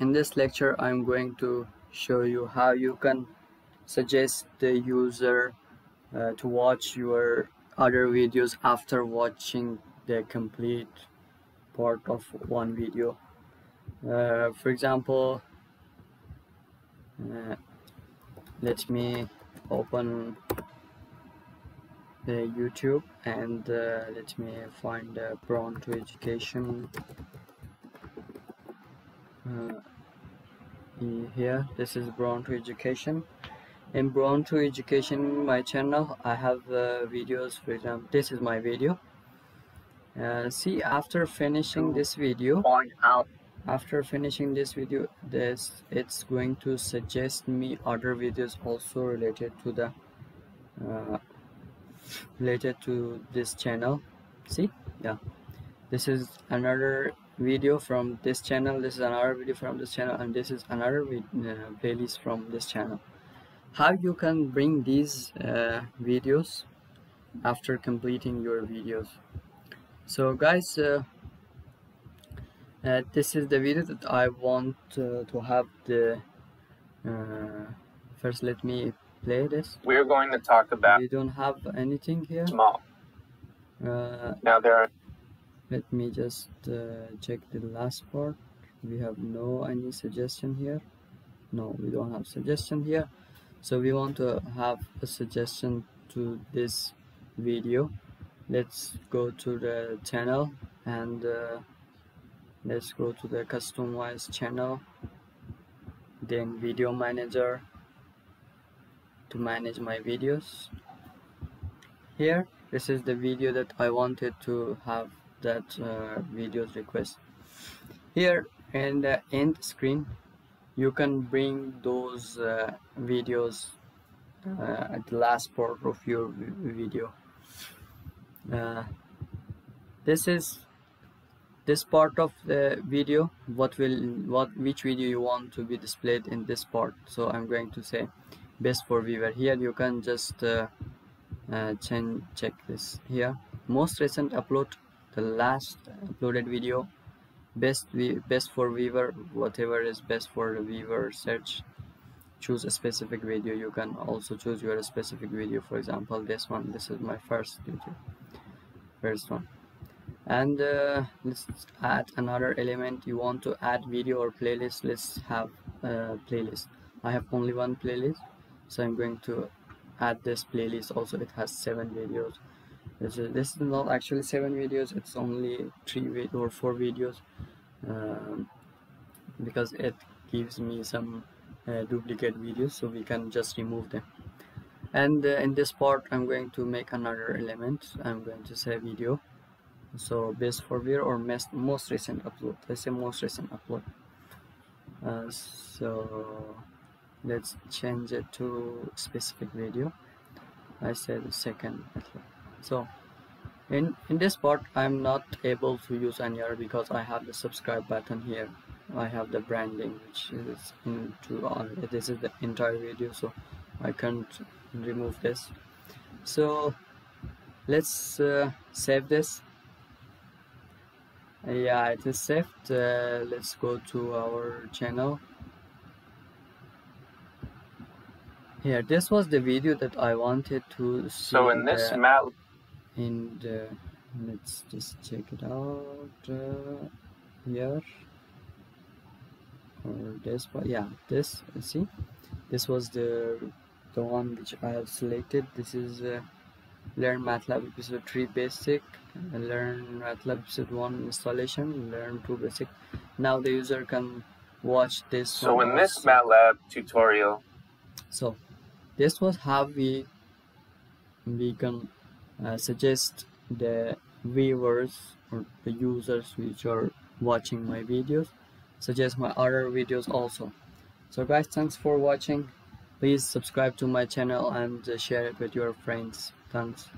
in this lecture I'm going to show you how you can suggest the user uh, to watch your other videos after watching the complete part of one video. Uh, for example uh, let me open the YouTube and uh, let me find uh, Bronto Education. Uh, here. This is Bronto Education. In Bronto Education my channel I have uh, videos for example this is my video. Uh, see after finishing this video after finishing this video this it's going to suggest me other videos also related to the uh, related to this channel. See? Yeah. This is another video from this channel this is another video from this channel and this is another uh, playlist from this channel. How you can bring these uh, videos after completing your videos? So guys uh, uh, this is the video that I want uh, to have the uh, first let me play this. We're going to talk about we don't have anything here. small. Uh, now there are let me just uh, check the last part. We have no any suggestion here. No we don't have suggestion here. So we want to have a suggestion to this video. Let's go to the channel and uh, let's go to the customize channel. Then video manager to manage my videos. Here this is the video that I wanted to have that uh, videos request. Here in the end screen you can bring those uh, videos uh, at the last part of your video. Uh, this is this part of the video what will what which video you want to be displayed in this part. So i'm going to say best for viewer. Here you can just uh, uh, change check this here. Most recent upload the last uploaded video. Best best for viewer whatever is best for the viewer search choose a specific video. You can also choose your specific video. For example this one this is my first video first one. And uh, let's add another element. You want to add video or playlist? Let's have a playlist. I have only one playlist so I'm going to add this playlist. Also it has seven videos this is, this is not actually seven videos it's only three or four videos um, because it gives me some uh, duplicate videos so we can just remove them. And uh, in this part I'm going to make another element I'm going to say video. So best for viewer or most, most recent upload let's say most recent upload. Uh, so let's change it to specific video. I said second upload so in in this part i'm not able to use any other because i have the subscribe button here. I have the branding which is into on this is the entire video so i can't remove this. So let's uh, save this. Yeah it is saved. Uh, let's go to our channel. Here this was the video that i wanted to see so in this map and uh, let's just check it out uh, here. Or this but yeah this see. This was the the one which I have selected. This is uh, learn MATLAB episode 3 basic. Learn MATLAB episode 1 installation. Learn 2 basic. Now the user can watch this so in this MATLAB tutorial so this was how we we can uh, suggest the viewers or the users which are watching my videos suggest my other videos also. So guys thanks for watching. Please subscribe to my channel and uh, share it with your friends. Thanks